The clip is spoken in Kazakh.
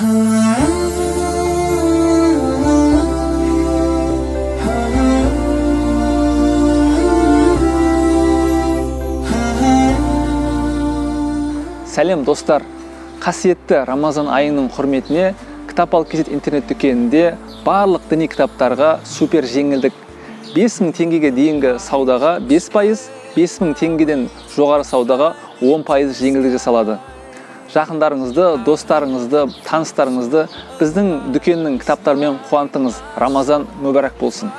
сәлем достар. Қасиетті рамазан айының құрметіне кітап ал кз интернет дүкенінде барлық діни кітаптарға супер жеңілдік. 5000 теңгеге дейінгі саудаға 5 пайыз 5000 теңгеден жоғары саудаға 10 пайыз жеңілдік жасалады. Жақындарыңызды достарыңызды таныстарыңызды біздің дүкеннің кітаптарымен қуантыңыз. Рамазан мүбәрәк болсын.